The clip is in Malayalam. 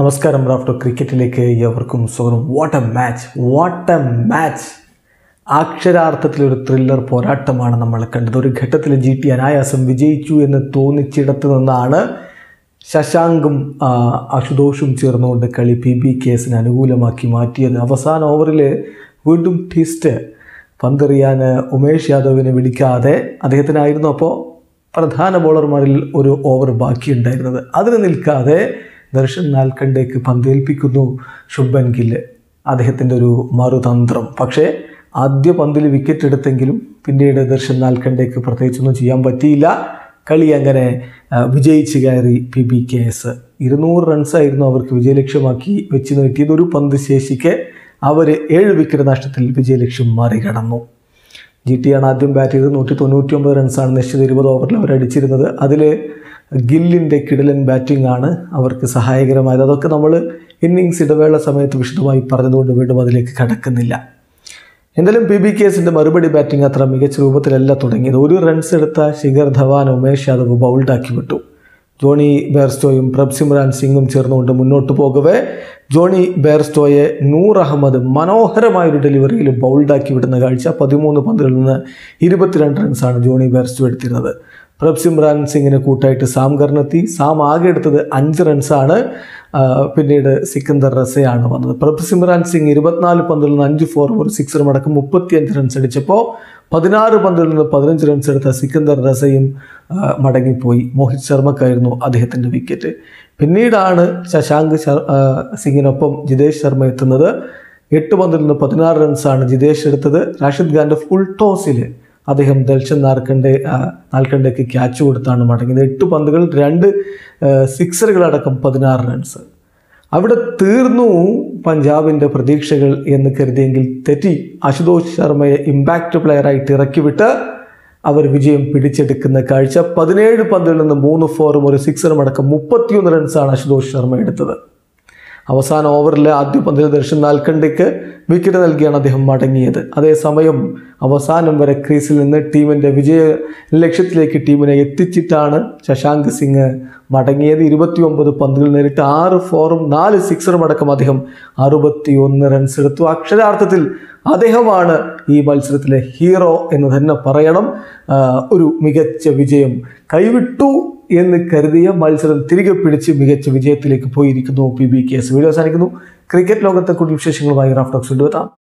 നമസ്കാരം റാഫ്റ്റോ ക്രിക്കറ്റിലേക്ക് എവർക്കും സ്വാഗതം. What a match what a match അക്ഷരാർത്ഥത്തിൽ ഒരു ത്രില്ലർ പോരാട്ടമാണ് നമ്മൾ കണ്ടത്. ഒരു ഘട്ടത്തിൽ ജി ടി അനായാസം വിജയിച്ചു എന്ന് തോന്നിച്ചിടത്ത് നിന്നാണ് ശശാങ്കും അശുതോഷും ചേർന്നുകൊണ്ട് കളി പി ബി കേസിന് അനുകൂലമാക്കി മാറ്റിയത്. അവസാന ഓവറിൽ വീണ്ടും ട്വിസ്റ്റ് പന്തെറിയാൻ ഉമേഷ് യാദവിനെ വിളിക്കാതെ അദ്ദേഹത്തിനായിരുന്നു അപ്പോൾ പ്രധാന ബോളർമാരിൽ ഒരു ഓവർ ബാക്കിയുണ്ടായിരുന്നത്. അതിന് നിൽക്കാതെ ദർശൻ നാൽക്കണ്ടേക്ക് പന്തേൽപ്പിക്കുന്നു ശുഭൻ ഗില്ല്. അദ്ദേഹത്തിന്റെ ഒരു മറുതന്ത്രം. പക്ഷേ ആദ്യ പന്തിൽ വിക്കറ്റ് എടുത്തെങ്കിലും പിന്നീട് ദർശൻ നാൽക്കണ്ടേക്ക് പ്രത്യേകിച്ചൊന്നും ചെയ്യാൻ പറ്റിയില്ല. കളി അങ്ങനെ വിജയിച്ച് കയറി പി ബി കെ എസ്. ഇരുന്നൂറ് റൺസായിരുന്നു അവർക്ക് വിജയലക്ഷ്യമാക്കി വെച്ച് നീട്ടിയത് ഒരു പന്ത് ശേഷിക്കെ അവർ ഏഴ് വിക്കറ്റ് നഷ്ടത്തിൽ വിജയലക്ഷ്യം മറികടന്നു. ജി ടി ആണ് ആദ്യം ബാറ്റ് ചെയ്തത്. നൂറ്റി തൊണ്ണൂറ്റി ഒമ്പത് റൺസാണ് നിശ്ചിത ഇരുപത് ഓവറിൽ അവർ അടിച്ചിരുന്നത് അതിൽ ഗില്ലിന്റെ കിടലൻ ബാറ്റിംഗ് ആണ് അവർക്ക് സഹായകരമായത്. അതൊക്കെ നമ്മൾ ഇന്നിങ്സ് ഇടവേള സമയത്ത് വിശദമായി പറഞ്ഞതുകൊണ്ട് വീണ്ടും അതിലേക്ക് കടക്കുന്നില്ല. എന്തായാലും പി ബി കേസിന്റെ മറുപടി ബാറ്റിംഗ് അത്ര മികച്ച രൂപത്തിലല്ല തുടങ്ങിയത്. ഒരു റൺസ് എടുത്ത ശിഖർ ധവാൻ ഉമേഷ് യാദവ് ബൗൾഡാക്കി വിട്ടു. ജോണി ബെയർസ്റ്റോയും പ്രഭ്സിമ്രാൻ സിംഗും ചേർന്നുകൊണ്ട് മുന്നോട്ട് പോകവേ. ജോണി ബേർസ്റ്റോയെ നൂർ അഹമ്മദ് മനോഹരമായൊരു ഡെലിവറിയിൽ ബൗൾഡാക്കി വിടുന്ന കാഴ്ച. പതിമൂന്ന് പന്തുകളിൽ നിന്ന് ഇരുപത്തിരണ്ട് റൺസാണ് ജോണി ബേർസ്റ്റോ എടുത്തിരുന്നത്. പ്രഭ്സിമ്രാൻ സിംഗിന് കൂട്ടായിട്ട് സാം കർണത്തി. സാം ആകെ എടുത്തത് അഞ്ച് റൺസാണ് പിന്നീട് സിക്കന്ദർ റസയാണ് വന്നത്. പ്രഭ്സിമ്രാൻ സിംഗ് ഇരുപത്തിനാല് പന്തിൽ നിന്ന് അഞ്ച് ഫോറും ഒരു സിക്സറും അടക്കം മുപ്പത്തിയഞ്ച് റൺസ് അടിച്ചപ്പോൾ പതിനാറ് പന്തിൽ നിന്ന് പതിനഞ്ച് റൺസ് എടുത്ത സിക്കന്ദർ റസയും മടങ്ങിപ്പോയി. മോഹിത് ശർമ്മക്കായിരുന്നു അദ്ദേഹത്തിന്റെ വിക്കറ്റ് പിന്നീടാണ് ശശാങ്ക് സിംഗിനൊപ്പം ജിതേഷ് ശർമ്മ എത്തുന്നത്. എട്ട് പന്തിൽ നിന്ന് പതിനാറ് റൺസാണ് ജിതേഷ് എടുത്തത്. റാഷിദ് ഖാന്റെ ഫുൾ ടോസിൽ അദ്ദേഹം ദൽഷൻ നാർക്കണ്ടെ നാൽക്കണ്ടയ്ക്ക് ക്യാച്ച് കൊടുത്താണ് മടങ്ങിയത്. എട്ട് പന്തുകൾ രണ്ട് സിക്സറുകളടക്കം പതിനാറ് റൺസ് അവിടെ തീർന്നു പഞ്ചാബിന്റെ പ്രതീക്ഷകൾ എന്ന് കരുതിയെങ്കിൽ തെറ്റി അശുതോഷ് ശർമ്മയെ ഇമ്പാക്റ്റ് പ്ലെയറായിട്ട് ഇറക്കിവിട്ട് അവർ വിജയം പിടിച്ചെടുക്കുന്ന കാഴ്ച. പതിനേഴ് പന്തിൽ നിന്ന് മൂന്ന് ഫോറും ഒരു സിക്സറും അടക്കം മുപ്പത്തിയൊന്ന് റൺസാണ് അശുതോഷ് ശർമ്മ എടുത്തത്. അവസാന ഓവറിൽ ആദ്യ പന്തിൽ ദർശൻ നാൽക്കണ്ടിക്ക് വിക്കറ്റ് നൽകിയാണ് അദ്ദേഹം മടങ്ങിയത്. അതേസമയം അവസാനം വരെ ക്രീസിൽ നിന്ന് ടീമിന്റെ വിജയ ലക്ഷ്യത്തിലേക്ക് ടീമിനെ എത്തിച്ചിട്ടാണ് ശശാങ്ക് സിംഗ് മടങ്ങിയത്. ഇരുപത്തി ഒമ്പത് പന്തുകൾ നേരിട്ട് ആറ് ഫോറും നാല് സിക്സറും അടക്കം അദ്ദേഹം അറുപത്തി ഒന്ന് റൺസ് എടുത്തു. അക്ഷരാർത്ഥത്തിൽ അദ്ദേഹമാണ് ഈ മത്സരത്തിലെ ഹീറോ എന്ന് തന്നെ പറയണം. ഒരു മികച്ച വിജയം കൈവിട്ടു. എന്ന് കരുതിയ മത്സരം തിരികെ പിടിച്ച് മികച്ച വിജയത്തിലേക്ക് പോയിരിക്കുന്നു. P B K S video അവസാനിക്കുന്നു. ക്രിക്കറ്റ് ലോകത്തെ കൂടുതൽ വിശേഷങ്ങളുമായി റാഫ്റ്റോക്സ് കൊണ്ടുവെത്താം